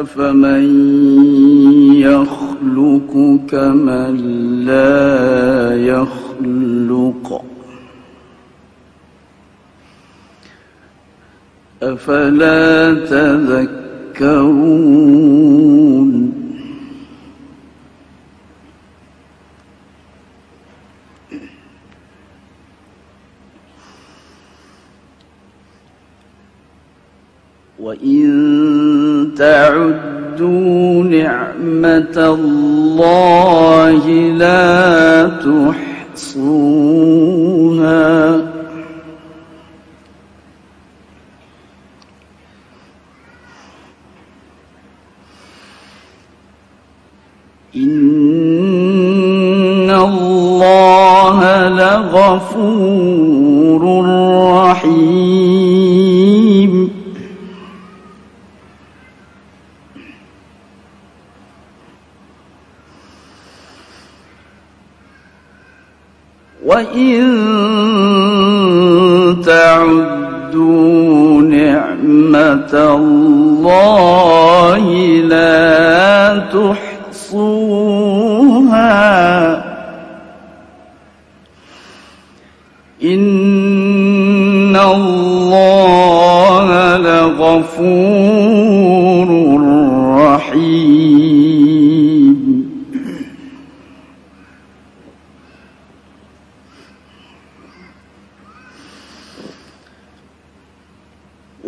أفمن يخلق كمن لا يخلق؟ أفلا تذكرون؟ وإن تعدوا نعمة الله لا تحصوها. إن الله لغفور رحيم. وإن تعدوا نعمة الله لا تحصوها إن الله لغفور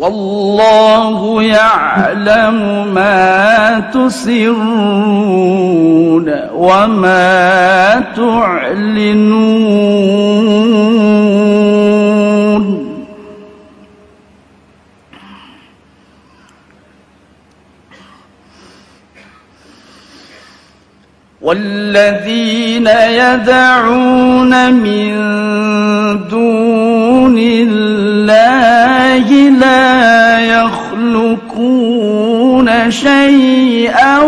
والله يعلم ما تسرون وما تعلنون. والذين يدعون من دون الله لا يخلقون شيئا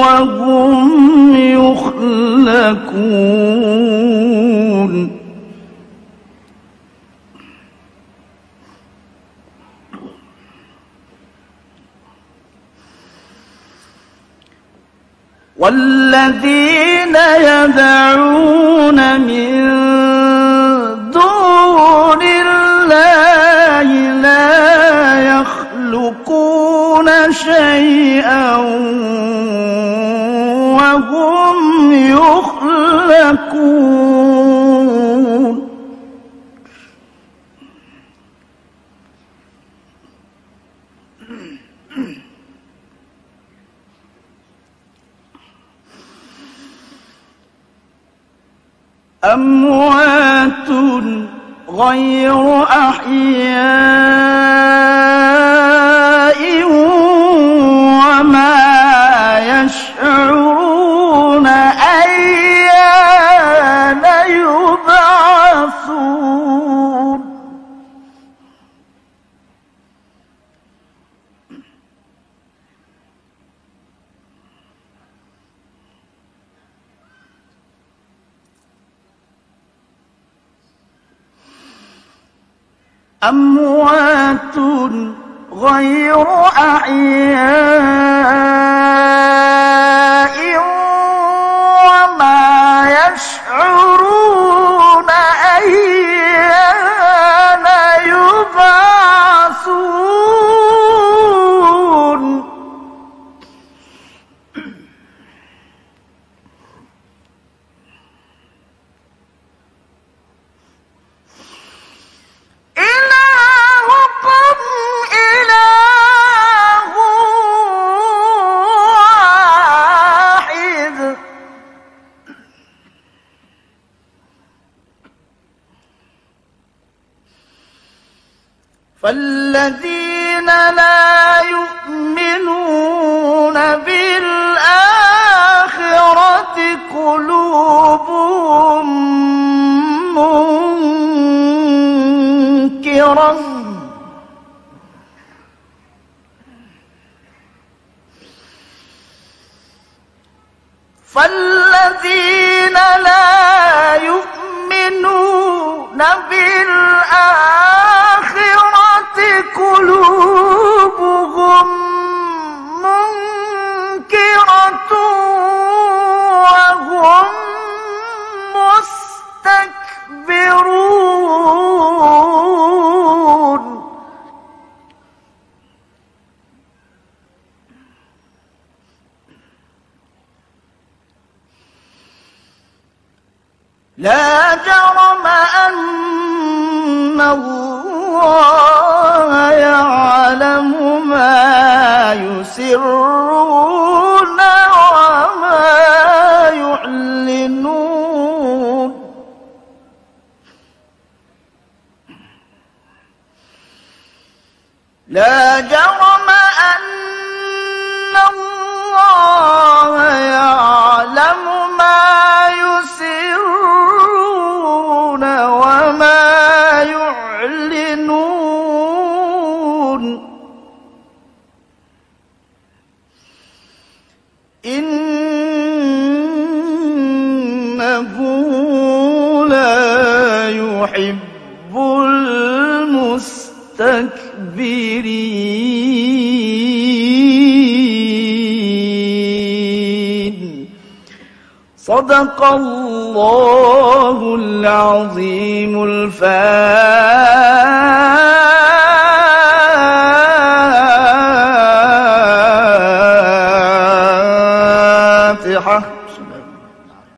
وهم يخلقون. والذين يدعون من يخلقون شيئا وهم يخلقون. أموات غير أحياء أموات غير أحياء وما فالذين لا يؤمنون بالآخرة قلوبهم منكرة فالذين لا يؤمنون بالآخرة قلوبهم منكرة وهم مستكبرون. لا جرم أن الله يعلم ما يسرون وما يعلنون. لا جرم يحب المستكبرين. صدق الله العظيم الفاتح.